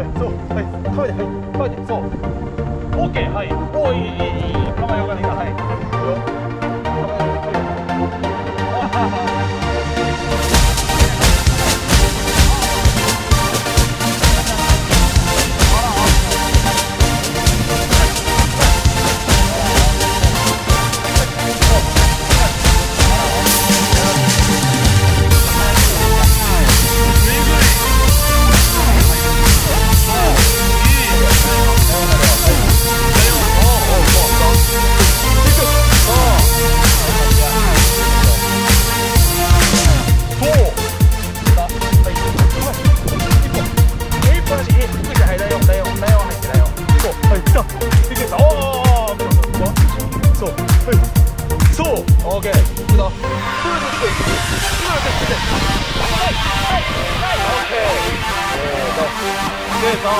はいそうはい構えてはい構えてそう。OK はい。おいいいいい構えよかねはい。構えよかね 됐어 이겼어 어 소, 소, 오케이 굿어 오케이 됐어